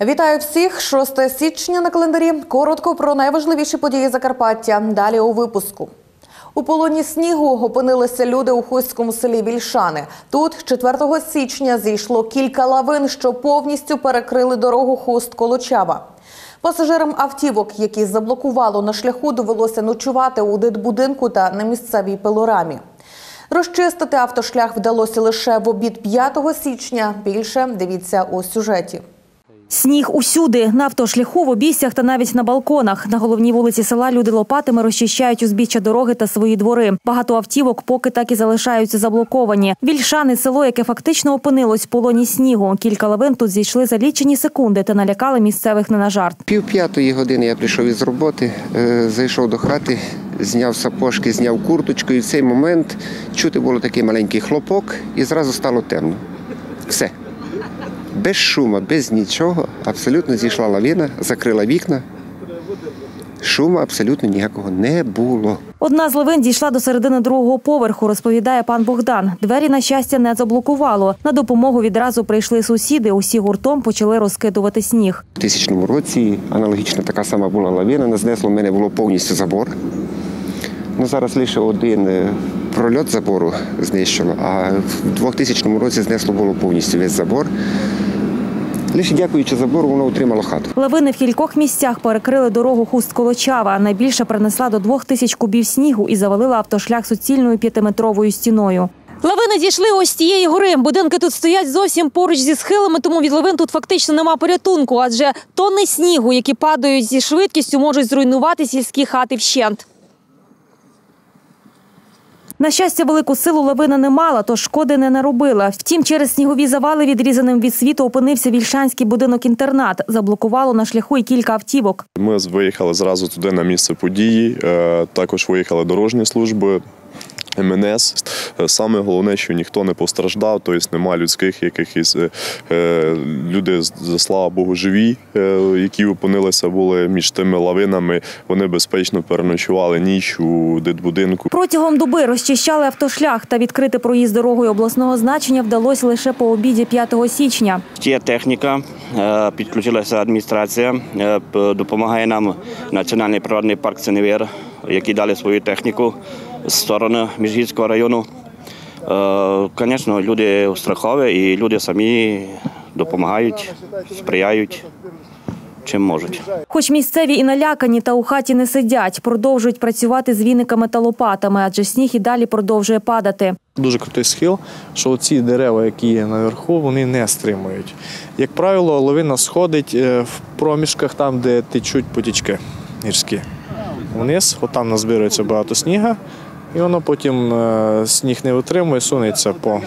Вітаю всіх! 6 січня на календарі. Коротко про найважливіші події Закарпаття. Далі у випуску. У полоні снігу опинилися люди у хуському селі Вільшани. Тут 4 січня зійшло кілька лавин, що повністю перекрили дорогу хуст Колочава. Пасажирам автівок, які заблокувало на шляху, довелося ночувати у дитбудинку та на місцевій пилорамі. Розчистити автошлях вдалося лише в обід 5 січня. Більше дивіться у сюжеті. Сніг усюди, на автошляху, в обійстях та навіть на балконах. На головній вулиці села люди лопатами розчищають узбіччя дороги та свої двори. Багато автівок поки так і залишаються заблоковані. Вільшани – село, яке фактично опинилось в полоні снігу. Кілька лавин тут зійшли за лічені секунди та налякали місцевих не на жарт. Пів п'ятої години я прийшов із роботи, е, зайшов до хати, зняв сапожки, зняв курточку, і в цей момент чути було такий маленький хлопок, і зразу стало темно. Все. Без шуму, без нічого, абсолютно зійшла лавина, закрила вікна. Шуму абсолютно ніякого не було. Одна з лавин дійшла до середини другого поверху, розповідає пан Богдан. Двері, на щастя, не заблокувало. На допомогу відразу прийшли сусіди. Усі гуртом почали розкидувати сніг. У 2000 році аналогічна така сама була лавина, не знесло, в мене було повністю забор. Ну, зараз лише один е, прольот забору знищило, а в 2000 році знесло було повністю весь забор. Лише дякуючи забору, воно утримало хату. Лавини в кількох місцях перекрили дорогу хуст Колочава. Найбільше принесла до двох тисяч кубів снігу і завалила автошлях суцільною п'ятиметровою стіною. Лавини дійшли ось з тієї гори. Будинки тут стоять зовсім поруч зі схилами, тому від лавин тут фактично нема порятунку, адже тонни снігу, які падають зі швидкістю, можуть зруйнувати сільські хати вщент. На щастя, велику силу лавина не мала, тож шкоди не наробила. Втім, через снігові завали відрізаним від світу опинився вільшанський будинок-інтернат. Заблокувало на шляху і кілька автівок. Ми виїхали зразу туди на місце події. е, Також виїхали дорожні служби. МНС. Саме головне, що ніхто не постраждав, тобто немає людських якихось е, е, люди, з- слава Богу, живі, е, які опинилися були між тими лавинами. Вони безпечно переночували ніч у дитбудинку. Протягом доби розчищали автошлях та відкрити проїзд дорогою обласного значення вдалося лише по обіді 5 січня. Є техніка, підключилася адміністрація, допомагає нам Національний природний парк Синевір, які дали свою техніку з сторони Міжгірського району. Е, Звісно, люди страхові і люди самі допомагають, сприяють чим можуть. Хоч місцеві і налякані, та у хаті не сидять, продовжують працювати з віниками та лопатами, адже сніг і далі продовжує падати. Дуже крутий схил, що ці дерева, які є наверху, вони не стримують. Як правило, лавина сходить е, в проміжках там, де течуть потічки гірські. Вниз, от там назбирується багато сніга, і воно потім е, сніг не витримує, сунеться по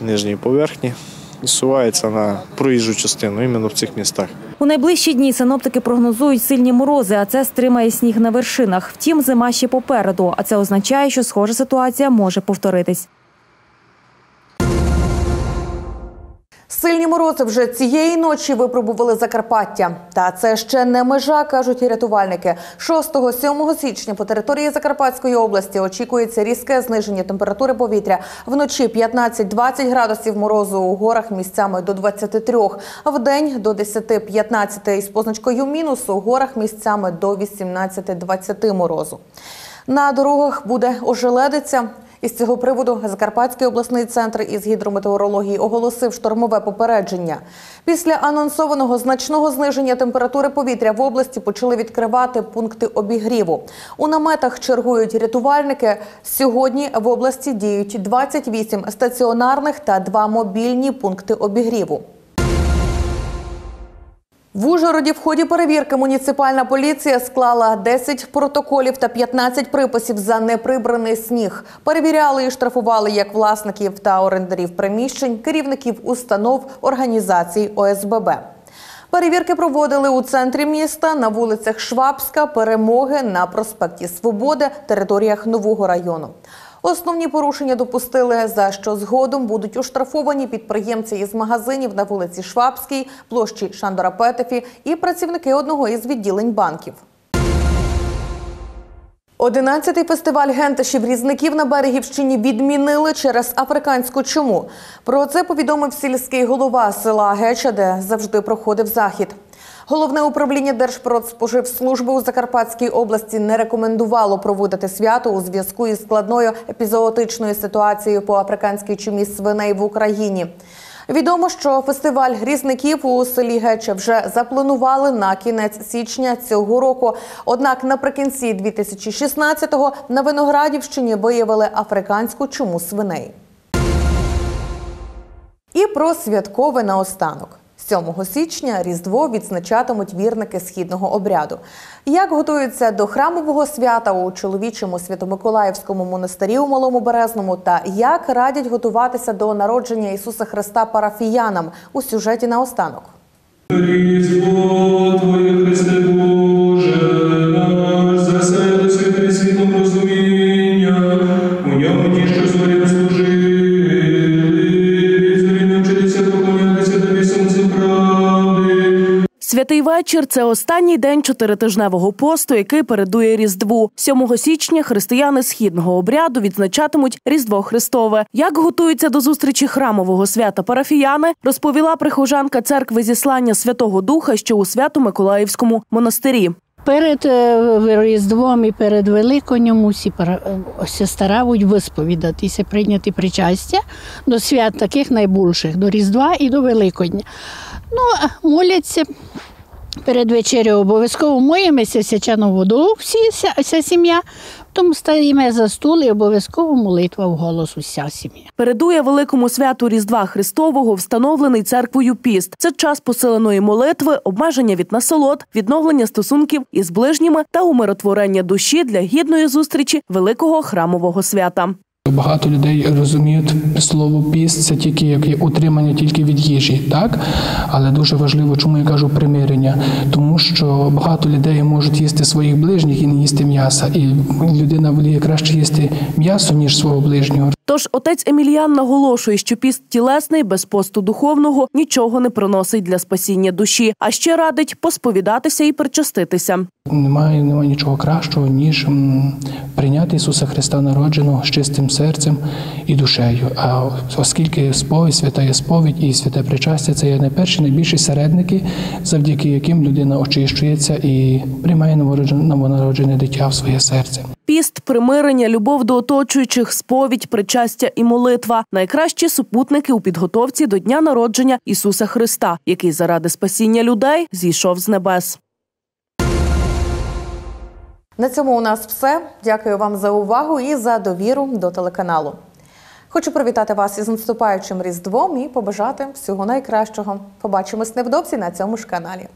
нижній поверхні і сувається на проїжджу частину іменно в цих містах. У найближчі дні синоптики прогнозують сильні морози, а це стримає сніг на вершинах. Втім, зима ще попереду, а це означає, що схожа ситуація може повторитись. Сильні морози вже цієї ночі випробували Закарпаття. Та це ще не межа, кажуть і рятувальники. 6-7 січня по території Закарпатської області очікується різке зниження температури повітря. Вночі 15-20 градусів морозу у горах місцями до 23. В день до 10-15 із позначкою мінусу у горах місцями до 18-20 морозу. На дорогах буде ожеледиця. Із цього приводу Закарпатський обласний центр із гідрометеорології оголосив штормове попередження. Після анонсованого значного зниження температури повітря в області почали відкривати пункти обігріву. У наметах чергують рятувальники. Сьогодні в області діють 28 стаціонарних та 2 мобільні пункти обігріву. В Ужгороді в ході перевірки муніципальна поліція склала 10 протоколів та 15 приписів за неприбраний сніг. Перевіряли і штрафували як власників та орендарів приміщень, керівників установ, організацій ОСББ. Перевірки проводили у центрі міста на вулицях Швабська, Перемоги, на проспекті Свободи, територіях нового району. Основні порушення допустили, за що згодом будуть оштрафовані підприємці із магазинів на вулиці Швабській, площі Шандора Петефі і працівники одного із відділень банків. Одинадцятий фестиваль генташів різників на Берегівщині відмінили через африканську чуму. Про це повідомив сільський голова села Геча, де завжди проходив захід. Головне управління Держпродспоживслужби у Закарпатській області не рекомендувало проводити свято у зв'язку із складною епізоотичною ситуацією по африканській чумі свиней в Україні. Відомо, що фестиваль різників у селі Гече вже запланували на кінець січня цього року. Однак наприкінці 2016-го на Виноградівщині виявили африканську чуму свиней. І про святкове наостанок. 7 січня Різдво відзначатимуть вірники східного обряду. Як готуються до храмового свята у чоловічому Свято-Миколаївському монастирі у Малому Березному та як радять готуватися до народження Ісуса Христа парафіянам у сюжеті наостанок. Різдво Твоє, Христе Боже, Святий вечір це останній день чотиритижневого посту, який передує Різдву. 7 січня християни східного обряду відзначатимуть Різдво Христове. Як готуються до зустрічі храмового свята парафіяни, розповіла прихожанка церкви зіслання Святого Духа, що у Свято-Миколаївському монастирі. Перед е, Різдвом і перед Великоднем усі е, старають висповідатися, прийняти причастя до свят таких найбільших, до Різдва і до Великодня. Ну, моляться перед вечерею обов'язково моємося свячану воду, всі, вся, вся сім'я, тому стаємо за стул і обов'язково молитва в голос уся сім'я. Передує великому святу Різдва Христового, встановлений церквою піст. Це час посиленої молитви, обмеження від насолод, відновлення стосунків із ближніми та умиротворення душі для гідної зустрічі великого храмового свята. Багато людей розуміють слово піст це тільки як утримання тільки від їжі, так? Але дуже важливо, чому я кажу примирення, тому що багато людей можуть їсти своїх ближніх і не їсти м'яса, і людина воліє краще їсти м'ясо ніж свого ближнього. Тож отець Еміліан наголошує, що піст тілесний без посту духовного нічого не приносить для спасіння душі, а ще радить посповідатися і причаститися. Немає, немає нічого кращого, ніж прийняти Ісуса Христа народженого з чистим серцем і душею. А оскільки сповідь, свята є сповідь і святе причастя це є найперші, найбільші середники, завдяки яким людина очищується і приймає новонароджене дитя в своє серце. Піст, примирення, любов до оточуючих, сповідь, причастя і молитва найкращі супутники у підготовці до дня народження Ісуса Христа, який заради спасіння людей зійшов з небес. На цьому у нас все. Дякую вам за увагу і за довіру до телеканалу. Хочу привітати вас із наступаючим Різдвом і побажати всього найкращого. Побачимось невдовзі на цьому ж каналі.